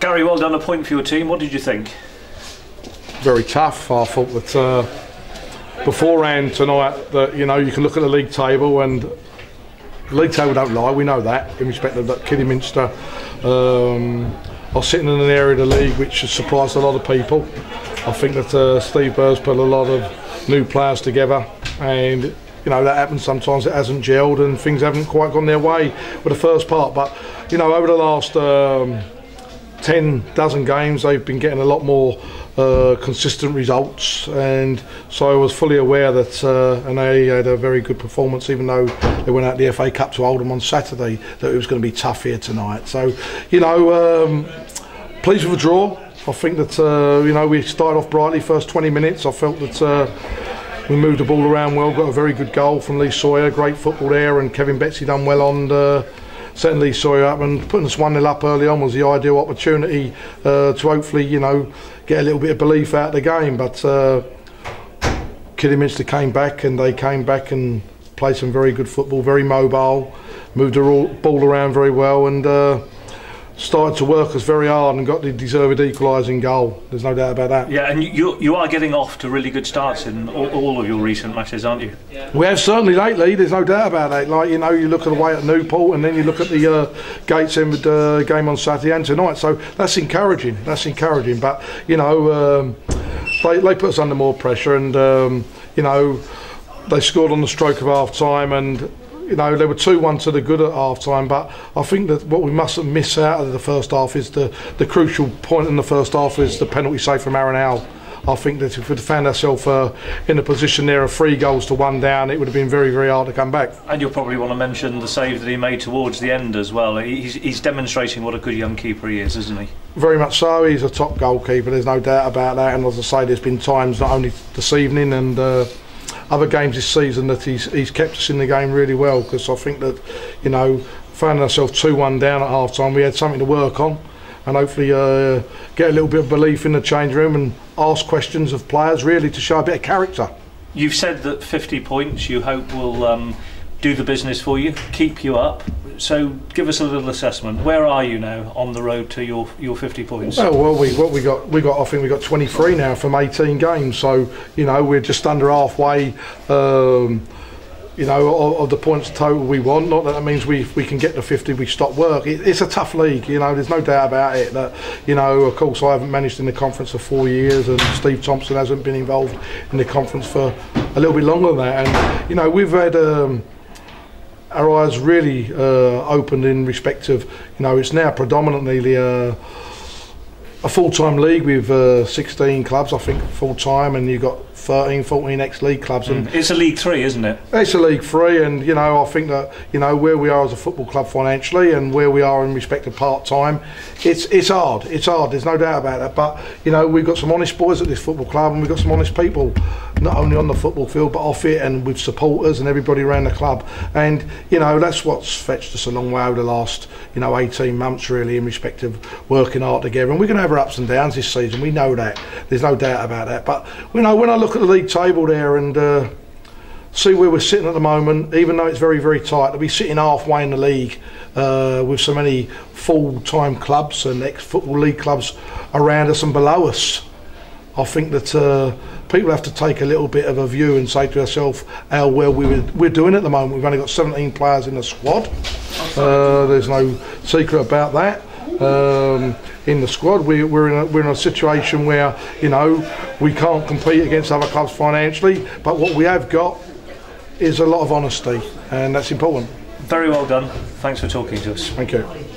Garry, well done. A point for your team. What did you think? Very tough. I thought that uh, beforehand tonight that you know you can look at the league table and the league table don't lie. We know that in respect of that Kidderminster um, are sitting in an area of the league which has surprised a lot of people. I think that uh, Steve Burr's put a lot of new players together and you know that happens sometimes it hasn't gelled and things haven't quite gone their way with the first part but you know over the last um, 10 dozen games they've been getting a lot more uh, consistent results. And so I was fully aware that uh, and they had a very good performance even though they went out the FA Cup to Oldham on Saturday that it was going to be tough here tonight. So you know um, pleased with the draw. I think that uh, you know we started off brightly first 20 minutes. I felt that uh, we moved the ball around well got a very good goal from Lee Sawyer great football there and Kevin Betsy done well on the setting Lee Sawyer up and putting us 1 0 up early on was the ideal opportunity uh, to hopefully, you know, get a little bit of belief out of the game. But uh, Kidderminster came back and they came back and played some very good football, very mobile, moved the ball around very well and. Uh, started to work us very hard and got the deserved equalising goal. There's no doubt about that. Yeah, and you you are getting off to really good starts in all, all of your recent matches, aren't you? We have certainly lately. There's no doubt about that. Like you know, you look at the way at Newport, and then you look at the uh, uh, game on Saturday and tonight. So that's encouraging. That's encouraging. But you know, um, they they put us under more pressure, and um, you know, they scored on the stroke of half time, and you know, they were 2 1 to the good at half time, but I think that what we mustn't miss out of the first half is the, the crucial point in the first half is the penalty save from Aaron Howe. I think that if we'd found ourselves uh, in a position there of three goals to one down, it would have been very, very hard to come back. And you'll probably want to mention the save that he made towards the end as well. He's, he's demonstrating what a good young keeper he is, isn't he? Very much so. He's a top goalkeeper. There's no doubt about that. And as I say, there's been times not only this evening and. Uh, other games this season that he's he's kept us in the game really well because I think that you know finding ourselves two one down at half time we had something to work on and hopefully uh, get a little bit of belief in the change room and ask questions of players really to show a bit of character. You've said that 50 points you hope will um, do the business for you, keep you up. So give us a little assessment. Where are you now on the road to your, your 50 points? Oh, well, we what we got we got I think we got 23 now from 18 games. So you know we're just under halfway. Um, you know, of, of, the points total we want. Not that that means we we can get to 50, we stop work. It, it's a tough league, you know. There's no doubt about it. That you know, of course, I haven't managed in the conference for four years, and Steve Thompson hasn't been involved in the conference for a little bit longer than that. And you know, we've had. Um, our eyes really uh, opened in respect of, you know, it's now predominantly uh, a full-time league with uh, 16 clubs, I think, full-time, and you've got 13, 14 ex-league clubs. And mm. it's a League Three, isn't it? It's a League Three, and you know, I think that you know where we are as a football club financially, and where we are in respect of part-time, it's it's hard. It's hard. There's no doubt about that. But you know, we've got some honest boys at this football club, and we've got some honest people, not only on the football field but off it, and with supporters and everybody around the club. And you know, that's what's fetched us a long way over the last you know 18 months, really, in respect of working hard together. And we're going to have our ups and downs this season. We know that. There's no doubt about that. But you know, when I look at the league table there and uh, see where we're sitting at the moment, even though it's very, very tight, to be sitting halfway in the league uh, with so many full time clubs and ex football league clubs around us and below us. I think that uh, people have to take a little bit of a view and say to ourselves how well we were, we're doing at the moment. We've only got 17 players in the squad. Uh, there's no secret about that. Um, in the squad. We, we're, in a, we're in a situation where, you know, we can't compete against other clubs financially, but what we have got is a lot of honesty, and that's important. Very well done. Thanks for talking to us. Thank you.